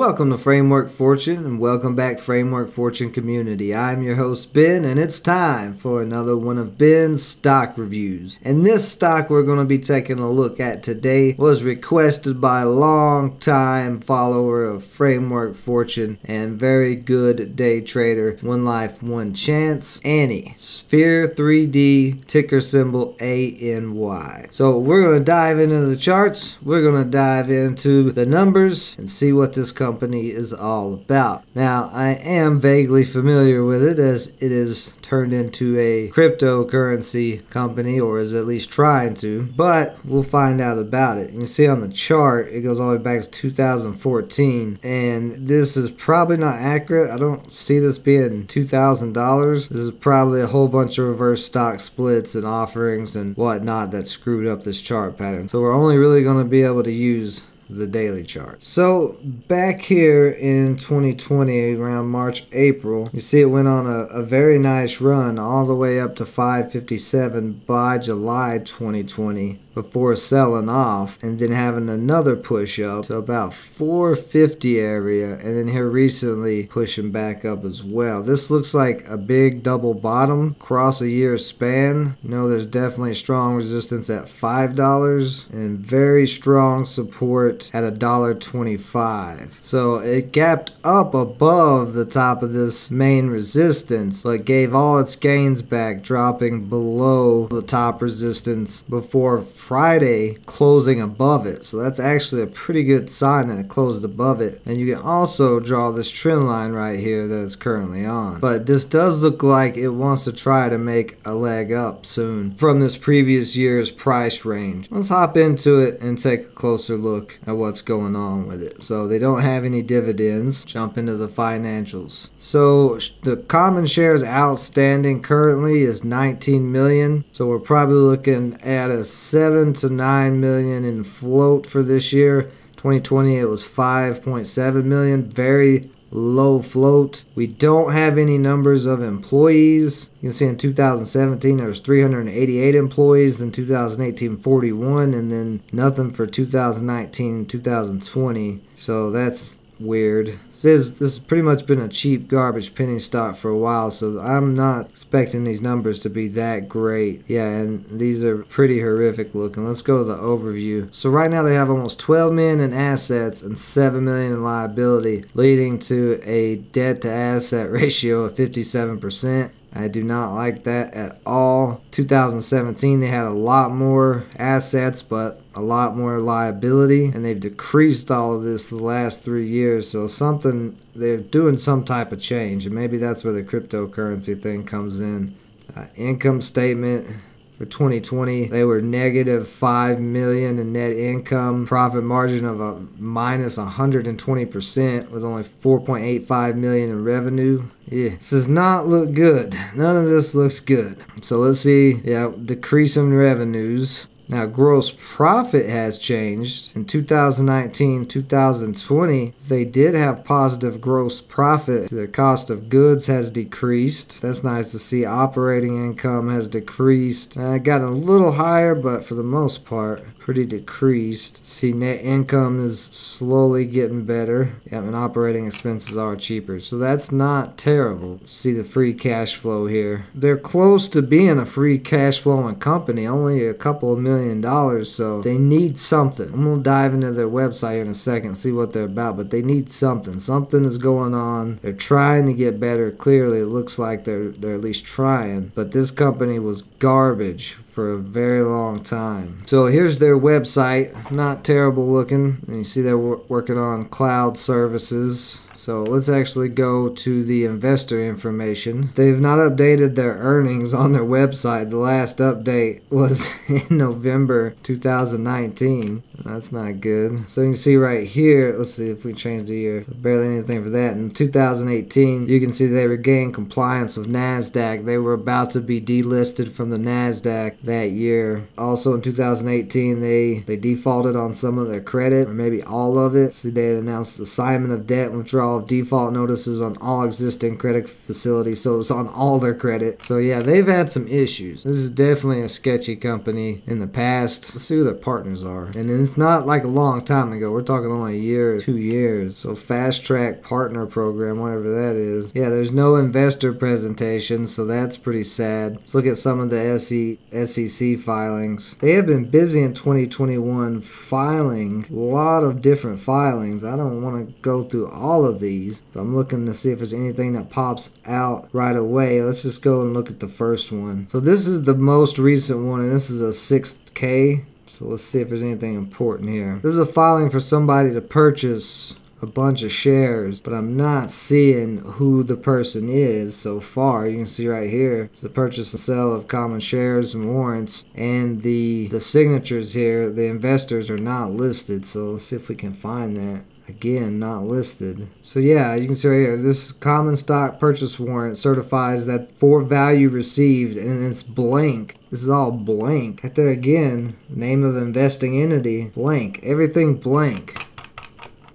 Welcome to Framework Fortune and welcome back Framework Fortune community. I'm your host Ben and it's time for another one of Ben's stock reviews. And this stock we're going to be taking a look at today was requested by a long time follower of Framework Fortune and very good day trader, One Life One Chance, Annie. Sphere 3D ticker symbol ANY. So we're going to dive into the charts. We're going to dive into the numbers and see what this company is all about. Now, I am vaguely familiar with it as it is turned into a cryptocurrency company, or is at least trying to, but we'll find out about it. You can see on the chart, it goes all the way back to 2014, and this is probably not accurate. I don't see this being $2,000. This is probably a whole bunch of reverse stock splits and offerings and whatnot that screwed up this chart pattern. So we're only really going to be able to use the daily chart. So back here in 2020, around March, April, you see it went on a, a very nice run all the way up to 557 by July 2020 before selling off and then having another push up to about 450 area and then here recently pushing back up as well. This looks like a big double bottom across a year span. You know there's definitely strong resistance at $5 and very strong support at a dollar 25. So it gapped up above the top of this main resistance but gave all its gains back dropping below the top resistance before Friday closing above it. So that's actually a pretty good sign that it closed above it. And you can also draw this trend line right here that it's currently on. But this does look like it wants to try to make a leg up soon from this previous year's price range. Let's hop into it and take a closer look at what's going on with it. So they don't have any dividends. Jump into the financials. So the common shares outstanding currently is 19 million. So we're probably looking at a 7 seven to nine million in float for this year. 2020 it was 5.7 million. Very low float. We don't have any numbers of employees. You can see in 2017 there was 388 employees, then 2018 41, and then nothing for 2019 2020. So that's weird. This, is, this has pretty much been a cheap garbage penny stock for a while, so I'm not expecting these numbers to be that great. Yeah, and these are pretty horrific looking. Let's go to the overview. So right now they have almost 12 million in assets and 7 million in liability, leading to a debt to asset ratio of 57%. I do not like that at all. 2017, they had a lot more assets, but a lot more liability, and they've decreased all of this the last three years. So, something they're doing some type of change, and maybe that's where the cryptocurrency thing comes in. Uh, income statement for 2020 they were negative 5 million in net income. Profit margin of a minus 120% with only 4.85 million in revenue. Yeah this does not look good. None of this looks good. So let's see yeah decreasing revenues now, gross profit has changed. In 2019 2020, they did have positive gross profit. Their cost of goods has decreased. That's nice to see. Operating income has decreased. Uh, gotten a little higher, but for the most part, pretty decreased. See, net income is slowly getting better. Yeah, and operating expenses are cheaper. So that's not terrible. See the free cash flow here. They're close to being a free cash flowing company, only a couple of million dollars. So they need something. I'm to dive into their website in a second, see what they're about, but they need something. Something is going on. They're trying to get better. Clearly, it looks like they're, they're at least trying. But this company was garbage for a very long time. So here's their website. Not terrible looking. And you see they're working on cloud services. So let's actually go to the investor information. They've not updated their earnings on their website. The last update was in November 2019. That's not good. So you can see right here, let's see if we change the year. So barely anything for that. In 2018, you can see they regained compliance with NASDAQ. They were about to be delisted from the NASDAQ that year. Also in 2018, they, they defaulted on some of their credit, or maybe all of it. See, they had announced assignment of debt and withdrawal of default notices on all existing credit facilities. So it's on all their credit. So yeah, they've had some issues. This is definitely a sketchy company in the past. Let's see who their partners are. And it's not like a long time ago. We're talking only a year, two years. So fast track partner program, whatever that is. Yeah, there's no investor presentation, so that's pretty sad. Let's look at some of the SEC filings. They have been busy in 2021 filing a lot of different filings. I don't want to go through all of these, but I'm looking to see if there's anything that pops out right away. Let's just go and look at the first one. So this is the most recent one, and this is a 6K. So let's see if there's anything important here. This is a filing for somebody to purchase a bunch of shares, but I'm not seeing who the person is so far. You can see right here, it's the purchase and sale of common shares and warrants, and the the signatures here, the investors are not listed. So let's see if we can find that. Again, not listed. So yeah, you can see right here, this common stock purchase warrant certifies that for value received, and it's blank. This is all blank. Right there again, name of investing entity, blank. Everything blank.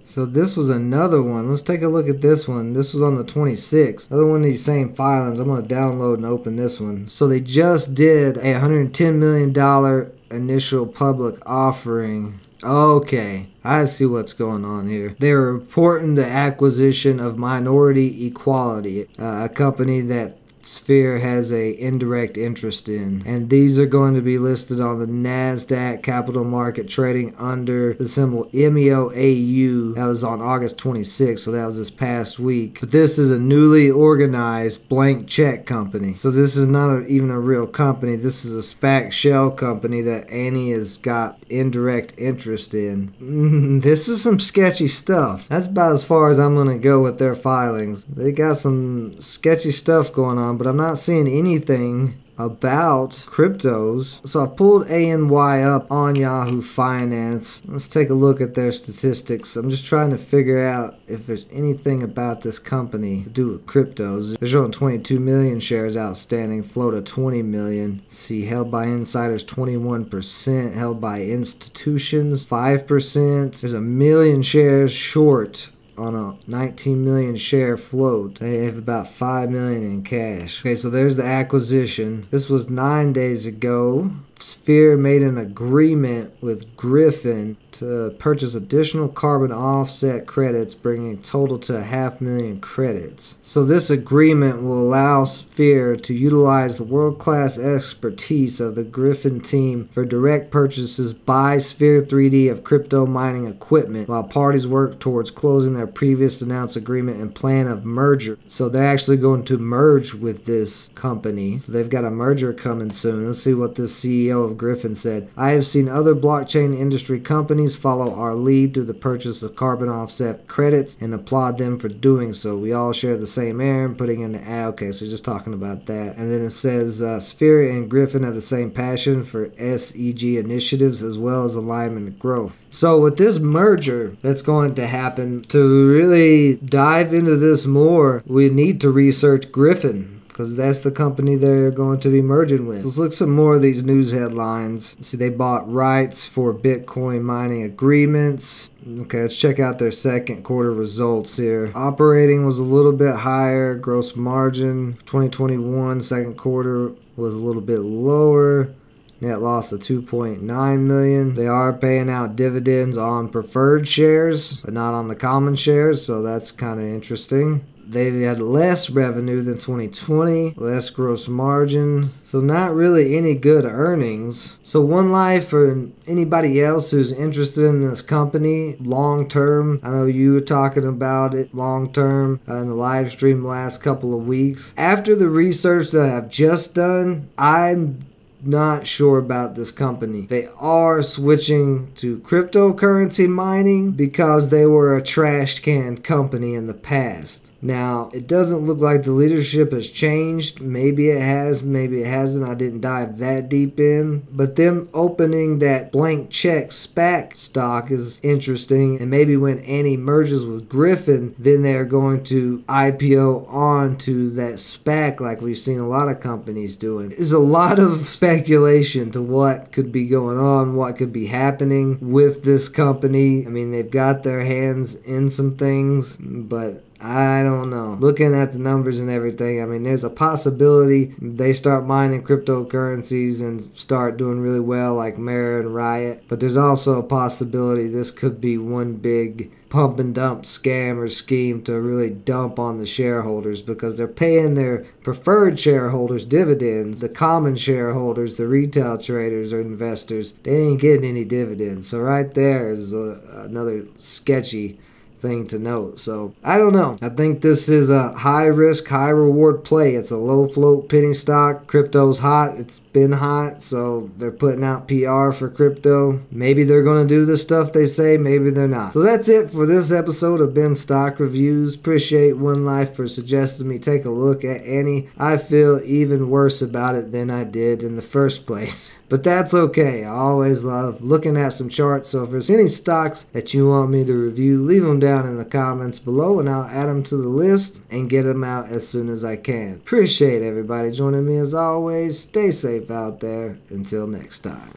So this was another one. Let's take a look at this one. This was on the 26th. Another one of these same filings. I'm going to download and open this one. So they just did a $110 million initial public offering. Okay, I see what's going on here. They're reporting the acquisition of Minority Equality, uh, a company that Sphere has a indirect interest in. And these are going to be listed on the NASDAQ Capital Market trading under the symbol MEOAU. That was on August 26th, so that was this past week. But this is a newly organized blank check company. So this is not a, even a real company. This is a SPAC shell company that Annie has got indirect interest in. this is some sketchy stuff. That's about as far as I'm going to go with their filings. They got some sketchy stuff going on but I'm not seeing anything about cryptos. So I pulled ANY up on Yahoo Finance. Let's take a look at their statistics. I'm just trying to figure out if there's anything about this company to do with cryptos. They're showing 22 million shares outstanding, float of 20 million. See, held by insiders 21%, held by institutions 5%. There's a million shares short on a 19 million share float. They have about 5 million in cash. Okay, so there's the acquisition. This was nine days ago. Sphere made an agreement with Gryphon to purchase additional carbon offset credits, bringing total to a half million credits. So, this agreement will allow Sphere to utilize the world class expertise of the Gryphon team for direct purchases by Sphere 3D of crypto mining equipment while parties work towards closing their previous announced agreement and plan of merger. So, they're actually going to merge with this company. So, they've got a merger coming soon. Let's see what this CEO of Gryphon said. I have seen other blockchain industry companies follow our lead through the purchase of carbon offset credits and applaud them for doing so. We all share the same air and putting in the ah, okay, so just talking about that. And then it says uh, Sphere and Gryphon have the same passion for SEG initiatives as well as alignment and growth. So with this merger that's going to happen, to really dive into this more, we need to research Gryphon because that's the company they're going to be merging with. Let's look some more of these news headlines. See, they bought rights for Bitcoin mining agreements. Okay, let's check out their second quarter results here. Operating was a little bit higher. Gross margin 2021 second quarter was a little bit lower. Net loss of 2.9 million. They are paying out dividends on preferred shares, but not on the common shares, so that's kind of interesting. They had less revenue than 2020, less gross margin, so not really any good earnings. So, one life for anybody else who's interested in this company long term. I know you were talking about it long term uh, in the live stream last couple of weeks. After the research that I've just done, I'm not sure about this company. They are switching to cryptocurrency mining because they were a trash can company in the past. Now, it doesn't look like the leadership has changed. Maybe it has, maybe it hasn't. I didn't dive that deep in. But them opening that blank check SPAC stock is interesting. And maybe when Annie merges with Gryphon, then they're going to IPO on to that SPAC like we've seen a lot of companies doing. There's a lot of speculation to what could be going on, what could be happening with this company. I mean, they've got their hands in some things, but I don't know. Looking at the numbers and everything, I mean, there's a possibility they start mining cryptocurrencies and start doing really well, like Mara and Riot. But there's also a possibility this could be one big pump and dump scam or scheme to really dump on the shareholders because they're paying their preferred shareholders dividends. The common shareholders, the retail traders or investors, they ain't getting any dividends. So right there is a, another sketchy thing to note. So I don't know. I think this is a high risk, high reward play. It's a low float penny stock. Crypto's hot. It's been hot, so they're putting out PR for crypto. Maybe they're going to do the stuff they say, maybe they're not. So that's it for this episode of Ben Stock Reviews. Appreciate One Life for suggesting me take a look at any. I feel even worse about it than I did in the first place. But that's okay. I always love looking at some charts. So if there's any stocks that you want me to review, leave them down in the comments below and I'll add them to the list and get them out as soon as I can. Appreciate everybody joining me as always. Stay safe out there. Until next time.